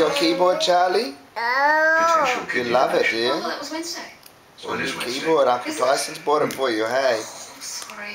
your keyboard, Charlie? Oh, You love it, do Oh, you? that was Wednesday. So it is Wednesday. Keyboard, Uncle Tyson's bought it for you, hey? Oh, sorry.